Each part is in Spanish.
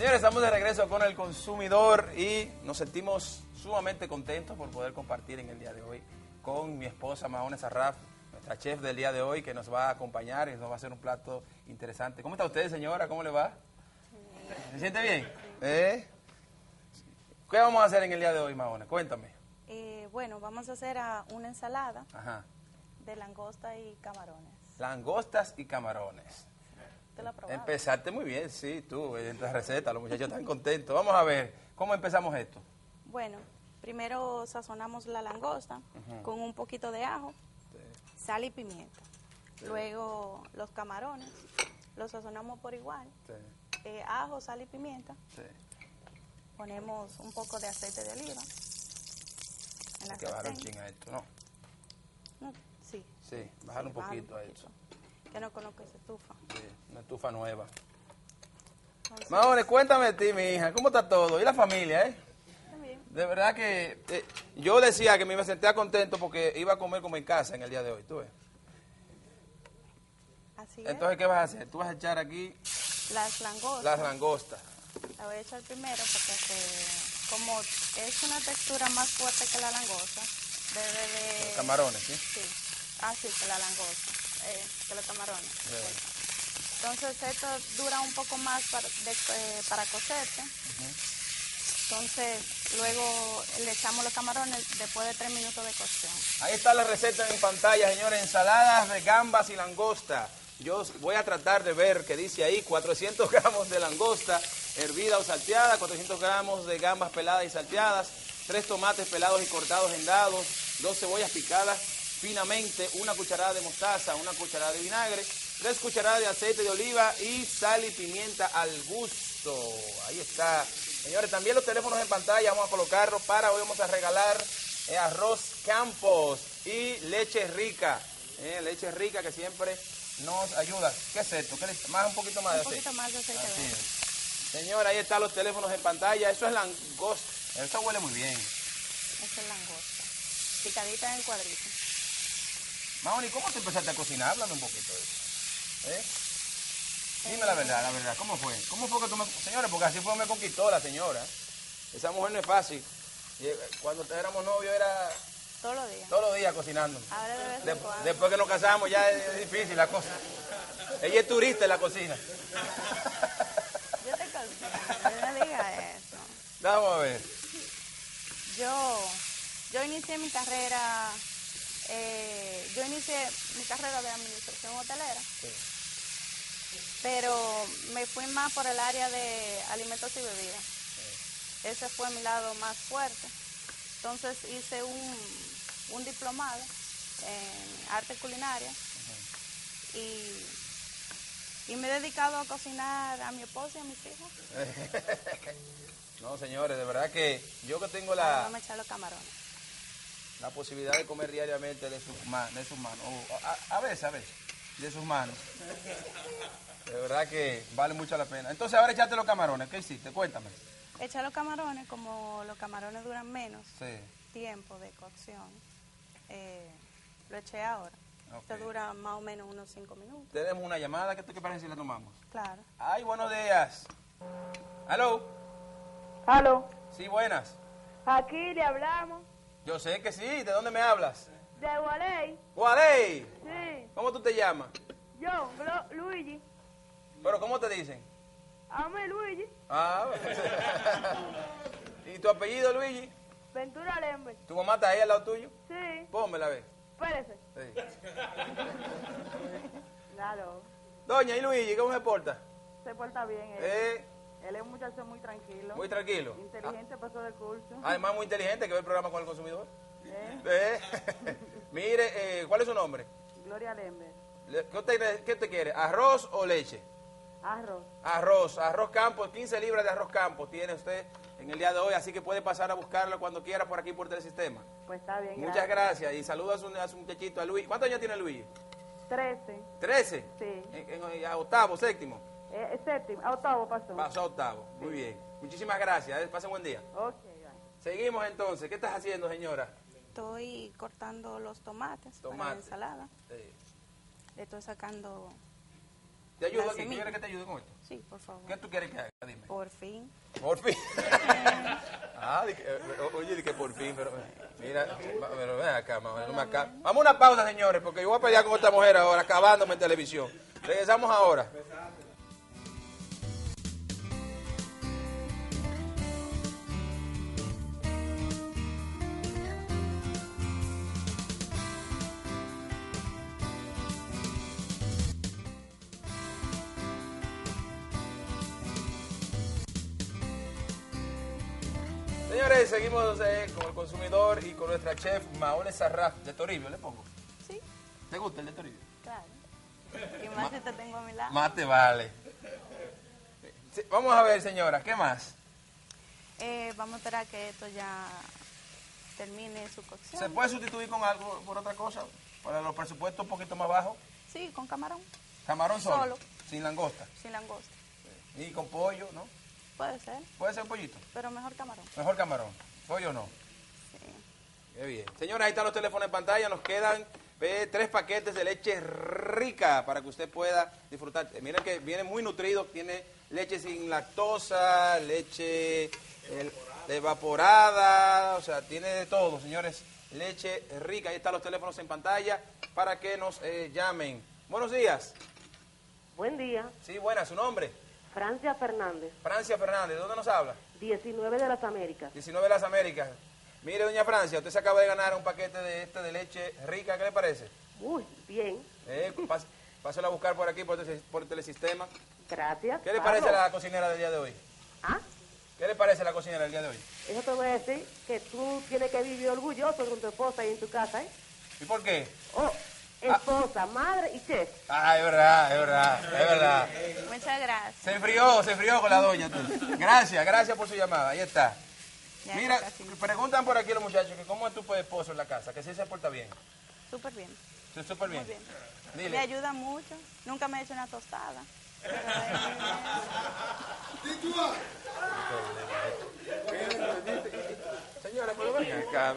Señores, estamos de regreso con el consumidor y nos sentimos sumamente contentos por poder compartir en el día de hoy con mi esposa Mahone Sarraf, nuestra chef del día de hoy, que nos va a acompañar y nos va a hacer un plato interesante. ¿Cómo está usted, señora? ¿Cómo le va? ¿Se siente bien? ¿Eh? ¿Qué vamos a hacer en el día de hoy, Mahone? Cuéntame. Eh, bueno, vamos a hacer una ensalada Ajá. de langosta y camarones. Langostas y camarones. ¿Te la probaste? Empezaste muy bien, sí, tú, en esta receta, los muchachos están contentos. Vamos a ver, ¿cómo empezamos esto? Bueno, primero sazonamos la langosta con un poquito de ajo, sal y pimienta. Luego los camarones los sazonamos por igual. Sí, Eh, ajo, sal y pimienta. Ponemos un poco de aceite de oliva. En la Hay que bajar un sartén. ching a esto, ¿no? No, sí. Sí, bajar un poquito a esto. Que no conozco esa estufa. Una estufa nueva. Entonces, Mahone, cuéntame de ti, mi hija, ¿cómo está todo? ¿Y la familia, eh? también. De verdad que eh, yo decía que me iba a sentir contento porque iba a comer como en casa en el día de hoy, ¿tú ves? Así es. Entonces, ¿qué vas a hacer? Tú vas a echar aquí Las langostas. las langostas. La voy a echar primero porque se- como es una textura más fuerte que la langosta, debe de... Los camarones, ¿sí? Sí, ah, sí, que la langosta, eh, que los camarones. Entonces esto dura un poco más para, de- eh, para cocerse. Entonces luego le echamos los camarones después de tres minutos de cocción. Ahí está la receta en pantalla, señores. Ensaladas de gambas y langosta. Yo voy a tratar de ver que dice ahí 400 gramos de langosta hervida o salteada, 400 gramos de gambas peladas y salteadas, tres tomates pelados y cortados en dados, dos cebollas picadas finamente, una cucharada de mostaza, una cucharada de vinagre, tres cucharadas de aceite de oliva y sal y pimienta al gusto. Ahí está. Señores, también los teléfonos en pantalla vamos a colocarlos para hoy vamos a regalar eh, arroz Campos y leche rica. eh, leche rica que siempre nos ayuda. ¿Qué es esto? ¿Qué le- más un poquito más de Un aceite. poquito más de aceite Así. Señora, ahí están los teléfonos en pantalla. Eso es langosta. Eso huele muy bien. Esa es langosta, picadita en cuadritos. Mahoni, ¿cómo te empezaste a cocinar? Háblame un poquito de eso. ¿Eh? Dime la verdad, la verdad. ¿Cómo fue? ¿Cómo fue que tú me... Señores, porque así fue que me conquistó la señora. Esa mujer no es fácil. Eh, Cuando éramos novios era Todos los días. todos los días cocinando. Ahora de después que nos casamos ya es, es difícil la cosa. Ella es turista en la cocina. Yo te cocino, no digas eso. Vamos a ver. Yo, yo inicié mi carrera, eh, yo inicié mi carrera de administración hotelera, pero me fui más por el área de alimentos y bebidas. Ese fue mi lado más fuerte. Entonces hice un, un diplomado en arte culinaria y, y me he dedicado a cocinar a mi esposo y a mis hijos. No, señores, de verdad que yo que tengo la, no me echar los camarones. la posibilidad de comer diariamente de sus, ma- de sus manos, o a, a veces, a veces, de sus manos. De verdad que vale mucho la pena. Entonces ahora echaste los camarones, ¿qué hiciste? Cuéntame. Echa los camarones, como los camarones duran menos Sí. tiempo de cocción, eh, lo eché ahora. Ok. Esto dura más o menos unos 5 minutos. Tenemos una llamada, ¿qué te parece si la tomamos? Claro. Ay, buenos días. ¿Aló? Aló, Sí, buenas. aquí le hablamos Yo sé que sí, ¿de dónde me hablas? de Gualey. Gualey, Sí, ¿cómo tú te llamas? yo, Glo- Luigi. ¿Pero cómo te dicen? Ame Luigi, Ah, ¿y tu apellido, Luigi? Ventura Lember. ¿Tu mamá está ahí al lado tuyo? Sí, Pónmela a ver. espérese. Sí. Claro, Doña, ¿y Luigi cómo se porta? se porta bien él. Eh, Él es un muchacho muy tranquilo. muy tranquilo. Inteligente, pasó de curso. Además, muy inteligente que ve el programa con el consumidor. Eh, Eh, Mire, eh, ¿cuál es su nombre? Gloria Lember. Le- ¿Qué usted, ¿Qué usted quiere? ¿Arroz o leche? Arroz. Arroz, arroz Campos, 15 libras de arroz Campos tiene usted en el día de hoy, así que puede pasar a buscarlo cuando quiera por aquí por Telesistema. Pues está bien. Muchas gracias y saludos a su, a su muchachito, a Luis. ¿Cuántos años tiene Luis? Trece. ¿13? Sí. En- en- a octavo, séptimo. Eh, séptimo, a octavo pasó. Pasó a octavo. Muy bien. Muchísimas gracias. eh, Pase buen día. Ok, ya. Seguimos entonces. ¿Qué estás haciendo, señora? Estoy cortando los tomates para la ensalada. Sí. Le estoy sacando ¿Te ayudo aquí? ¿Quieres que te ayude con esto? Sí, por favor. ¿Qué tú quieres que haga? Dime. Por fin. Por fin. ah, di que- eh, oye, di que por fin, pero mira, ma- pero ven acá, mamá, no me acá. Vamos a una pausa, señores, porque yo voy a pelear con esta mujer ahora, acabándome en televisión. Regresamos ahora. Señores, seguimos eh, con el consumidor y con nuestra chef Maole Sarraf de Toribio, ¿le pongo? Sí, ¿Te gusta el de Toribio? claro. Y más te tengo a mi lado. Más te vale. Sí, vamos a ver, señora, ¿qué más? Eh, vamos a esperar que esto ya termine su cocción. ¿Se puede sustituir con algo por otra cosa? Para los presupuestos un poquito más bajos. Sí, con camarón, Camarón solo, Solo. sin langosta. sin langosta. Y con pollo, ¿no? Puede ser, Puede ser un pollito. pero mejor camarón. Mejor camarón. Pollo no. Sí. Qué bien. Señora, ahí están los teléfonos en pantalla. Nos quedan eh, tres paquetes de leche rica para que usted pueda disfrutar. Eh, miren que viene muy nutrido. Tiene leche sin lactosa, leche el- evaporada, o sea, tiene de todo, señores. Leche rica. Ahí están los teléfonos en pantalla para que nos eh, llamen. Buenos días. Buen día. Sí, buena, su nombre. Francia Fernández, Francia Fernández. ¿De dónde nos habla? 19 de las Américas. 19 de las Américas. Mire, doña Francia, usted se acaba de ganar un paquete de este de leche rica, ¿qué le parece? Muy bien. Eh, pas- a buscar por aquí, por, el- por el telesistema. Gracias. ¿Qué le Pablo. parece la cocinera del día de hoy? Ah, ¿Qué le parece la cocinera del día de hoy? eso te voy a decir que tú tienes que vivir orgulloso con tu esposa ahí en tu casa, ¿eh? ¿Y por qué? Oh, esposa, madre y chef. Ah, es verdad, es verdad, es verdad. Muchas gracias. Se enfrió, se enfrió con la doña. tú. Gracias, gracias por su llamada. Ahí está. Ya Mira, está preguntan por aquí los muchachos que cómo es tu esposo en la casa, que sí se porta bien. Súper bien. Sí, súper bien. Muy bien. Me ayuda mucho. Nunca me he hecho una tostada. Señora, pero ven acá.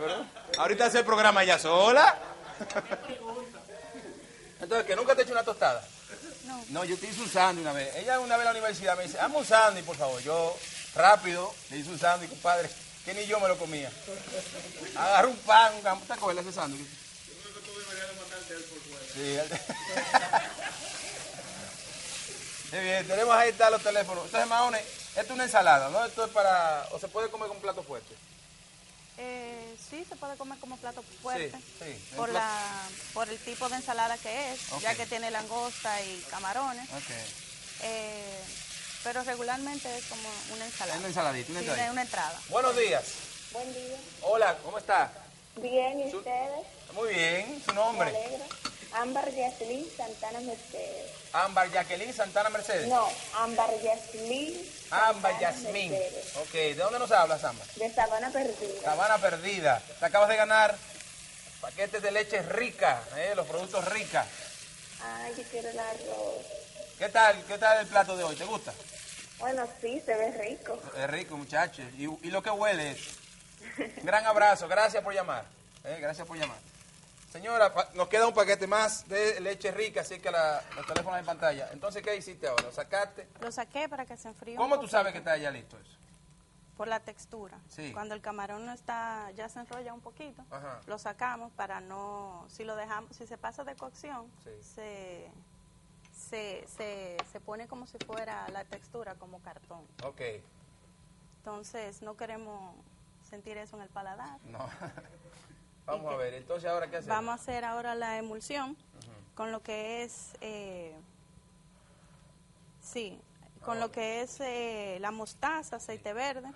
Ahorita hace el programa ya sola. Entonces, que nunca te he hecho una tostada. no. No, yo te hice un sándwich una vez. Ella una vez en la universidad me dice, hazme un sándwich, por favor. Yo, rápido, le hice un sándwich, compadre, que ni yo me lo comía. Agarré un pan, un campo, ¿te acuerdas ese sándwich? Sí, él- Qué bien, tenemos ahí están los teléfonos. Entonces, Mahone, esto es una ensalada, ¿no? Esto es para, o se puede comer con un plato fuerte. Eh, sí, se puede comer como plato fuerte. Sí, sí. Por, la, por el tipo de ensalada que es, ya que tiene langosta y camarones. Ok. Eh, pero regularmente es como una ensalada. Es una ensaladita, una Sí, ensaladita. de una entrada. Buenos días. Buen día. Hola, ¿cómo está? Bien, ¿y Su- ustedes? Muy bien, su Me nombre. alegro. Ámbar Yaslin Santana Mercedes. Ámbar Jacqueline Santana Mercedes. No, Ámbar Yaslin. Ámbar. Mercedes. Ok, ¿de dónde nos hablas, Ámbar? De Sabana Perdida. Sabana Perdida. Te acabas de ganar paquetes de leche rica, ¿eh? los productos rica. Ay, yo quiero el arroz. ¿Qué tal? ¿Qué tal el plato de hoy? ¿Te gusta? Bueno, sí, se ve rico. Es rico, muchachos. Y, y lo que huele es. Gran abrazo, gracias por llamar. ¿eh? Gracias por llamar. Señora, nos queda un paquete más de leche rica, así que la- los teléfonos en pantalla. Entonces, ¿qué hiciste ahora? ¿Lo sacaste? Lo saqué para que se enfríe. un ¿Cómo tú sabes que está ya listo eso? Por la textura. Sí. Cuando el camarón no está, ya se enrolla un poquito, Ajá. lo sacamos para no, si lo dejamos, si se pasa de cocción, Sí. se, se, se, se pone como si fuera la textura, como cartón. Ok. Entonces no queremos sentir eso en el paladar. No. Vamos a ver, entonces ahora qué hacemos. Vamos a hacer ahora la emulsión con lo que es, eh, sí, con lo que es eh, la mostaza, aceite verde,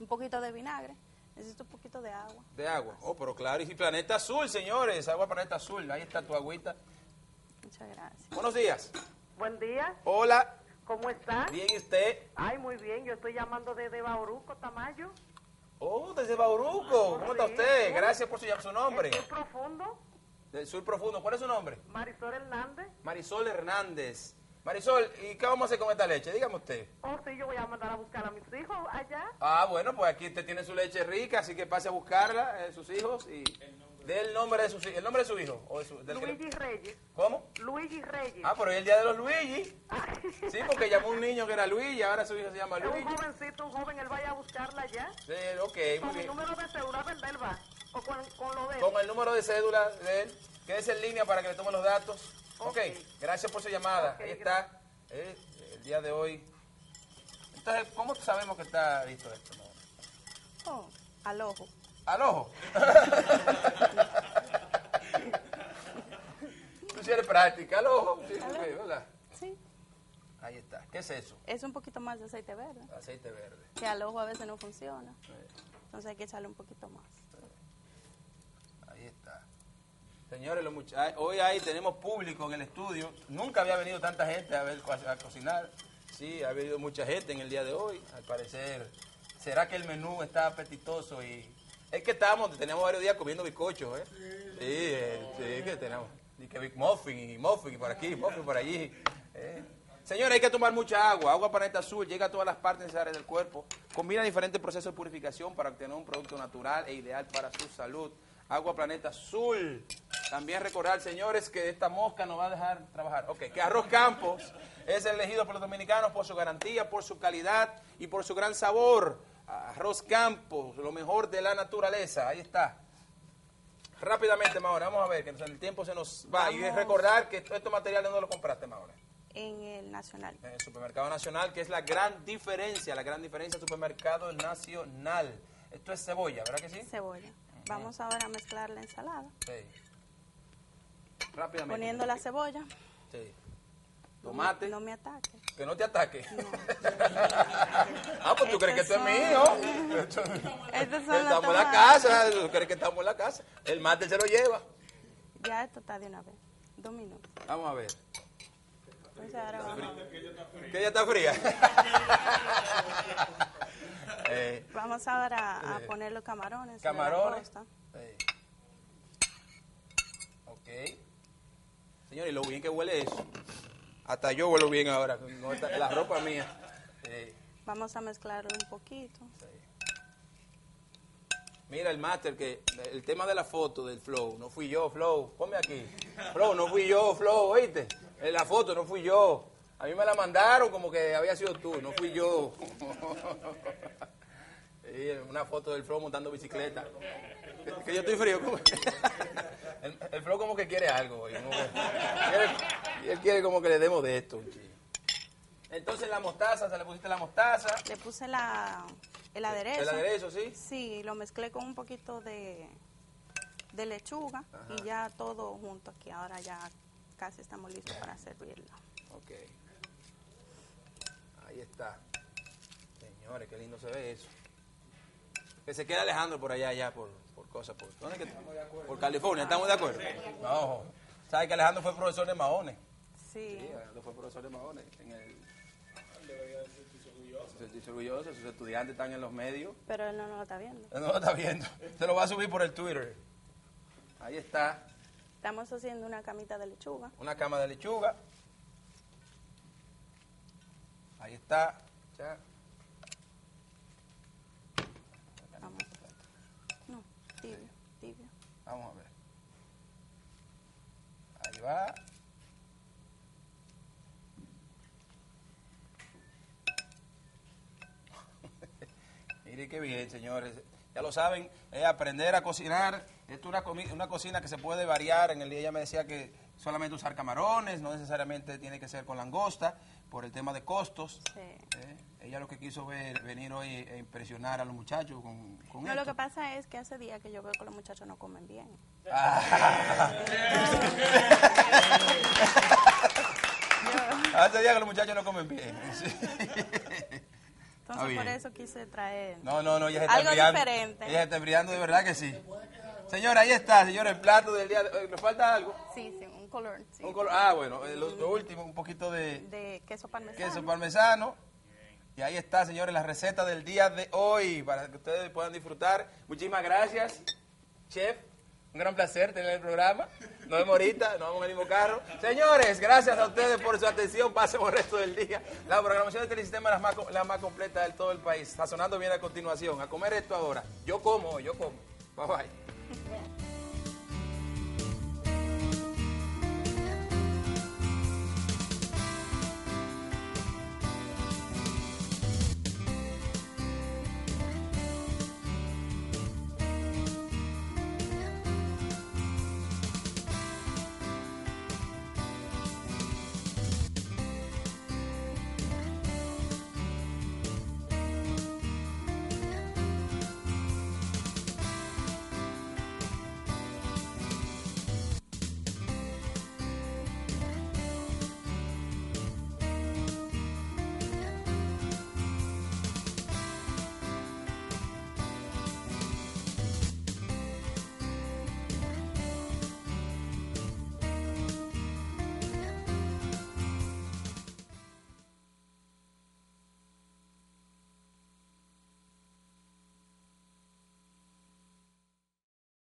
un poquito de vinagre. Necesito un poquito de agua. De agua. Oh, pero claro, y Planeta Azul, señores, agua Planeta Azul. Ahí está tu agüita. Muchas gracias. Buenos días. Buen día. Hola, ¿Cómo está? bien ¿y usted. Ay, muy bien. Yo estoy llamando desde Bauruco, Tamayo. Oh, desde Bauruco. ¿Cómo está usted? Gracias por su, su nombre. Es profundo. Del sur profundo. ¿Cuál es su nombre? Marisol Hernández. Marisol Hernández. Marisol, ¿y qué vamos a hacer con esta leche? Dígame usted. Oh, sí, yo voy a mandar a buscar a mis hijos allá. Ah, bueno, pues aquí usted tiene su leche rica, así que pase a buscarla, eh, sus hijos, y Del nombre de su, el nombre de su hijo. O de su, del que- Luigi Reyes. ¿Cómo? Luigi Reyes. Ah, pero hoy es el día de los Luigi. Sí, porque llamó un niño que era Luigi ahora su hijo se llama es un Luigi. jovencito, un joven, él vaya a buscarla ya. Sí, ok, Con muy número de cédula, ¿verdad? Él va. O con, con lo de él. Con el número de cédula de él, quédese en línea para que le tome los datos. Ok, Ok. gracias por su llamada. Ahí está, eh, el día de hoy. Entonces, ¿cómo sabemos que está listo esto? no? Oh, al ojo. Al ojo. Tú sí eres práctica, al ojo. Sí, ok, ¿verdad? Sí. Ahí está. ¿Qué es eso? Es un poquito más de aceite verde, Aceite verde. que al ojo a veces no funciona. Entonces hay que echarle un poquito más. Ahí está. Señores, los mucha- hoy ahí tenemos público en el estudio. Nunca había venido tanta gente a ver co- a cocinar. Sí, ha venido mucha gente en el día de hoy. Al parecer, ¿será que el menú está apetitoso? y Es que estábamos, teníamos varios días comiendo bizcochos, ¿eh? Sí, eh, sí, que tenemos. Y que Big Muffin y Muffin por aquí, Muffin por allí. ¿eh? Señores, hay que tomar mucha agua. Agua Planeta Azul llega a todas las partes necesarias del cuerpo. Combina diferentes procesos de purificación para obtener un producto natural e ideal para su salud. Agua Planeta Azul. También recordar, señores, que esta mosca no va a dejar trabajar. Ok, que Arroz Campos es elegido por los dominicanos por su garantía, por su calidad y por su gran sabor. Arroz Campos, lo mejor de la naturaleza. Ahí está. Rápidamente, Maura, vamos a ver, que el tiempo se nos va. Y recordar que estos materiales no los compraste, Maura En el nacional. en el supermercado nacional, que es la gran diferencia, la gran diferencia del supermercado nacional. Esto es cebolla, ¿verdad que sí? Cebolla. Vamos ahora a mezclar la ensalada. Sí. Rápidamente. Poniendo la cebolla. Sí. Tomate, No me ataque. Que no te ataque. ah, pues tú crees que esto es mío. Estamos en la casa, tú crees que estamos en la casa. El mate se lo lleva. Ya esto está de una vez. Dos minutos. Vamos a ver. Ahora vamos, Que ya está fría. Eh, vamos ahora a poner los camarones. Camarones. Sí. Ok. Señor, y lo bien que huele eso. Hasta yo huelo bien ahora. con la ropa mía. Sí, Vamos a mezclarlo un poquito. sí. Mira el máster que el tema de la foto del flow, no fui yo, flow, ponme aquí. Flow, no fui yo, flow, oíste. En la foto no fui yo. A mí me la mandaron como que había sido tú, no fui yo. Sí, una foto del flow montando bicicleta. Que, que yo estoy frío. ¿cómo? El, el flow como que quiere algo. y él quiere como que le demos de esto. Entonces la mostaza, se le pusiste la mostaza. Le puse la, el aderezo. El aderezo, ¿sí? Sí, lo mezclé con un poquito de, de lechuga y ya todo junto aquí. Ahora ya casi estamos listos para servirlo. Ok. Ahí está. Señores, qué lindo se ve eso. Que se quede Alejandro por allá, allá, por cosas. Por, ¿dónde que- por California, ¿estamos de acuerdo? No. ¿Sabes que Alejandro fue profesor de Mahones? Sí, Sí, Alejandro fue profesor de Mahones. En el... Sentirse orgulloso, sus estudiantes están en los medios. pero él no nos lo está viendo. Él no lo está viendo. Se lo va a subir por el Twitter. Ahí está. Estamos haciendo una camita de lechuga. Una cama de lechuga. Ahí está. Ya. Vamos. No, tibio, tibio. Vamos a ver. Ahí va. Mire qué bien, señores. Ya lo saben, es aprender a cocinar. Esto es una, una cocina que se puede variar. En el día ella me decía que solamente usar camarones, no necesariamente tiene que ser con langosta, por el tema de costos. Sí. Eh, Ella lo que quiso ver, venir hoy e impresionar a los muchachos con, con No, esto. lo que pasa es que hace días que yo veo que los muchachos no comen bien. Hace días que los muchachos no comen bien. sí. Entonces por eso quise traer No, no, no, ella se está algo enfriando. diferente. Ella está enfriando de verdad que sí. Señora, ahí está, señora, el plato del día de hoy. ¿Nos falta algo? Sí, sí, un color sí, Un color- ah, bueno, lo, lo último, un poquito de de queso parmesano. queso parmesano. Y ahí está, señores, la receta del día de hoy para que ustedes puedan disfrutar. Muchísimas gracias, chef. Un gran placer tener el programa. Nos vemos ahorita, nos vamos en el mismo carro. Señores, gracias a ustedes por su atención. Pasemos el resto del día. La programación de Telesistema es la más, co- la más completa de todo el país. Está sonando bien a continuación. A comer esto ahora. Yo como, yo como. Bye bye.